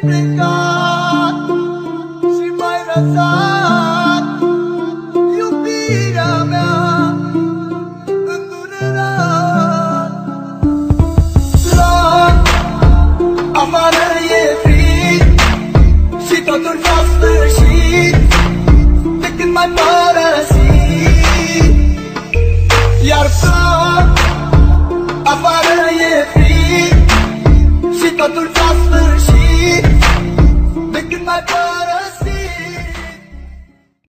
plecat și mai răsat iubirea mea îndurerat. Drag, afară e frig și totul s-a sfârșit de când mai părăsit. Iar drag, afară e frig și totul s-a sfârșit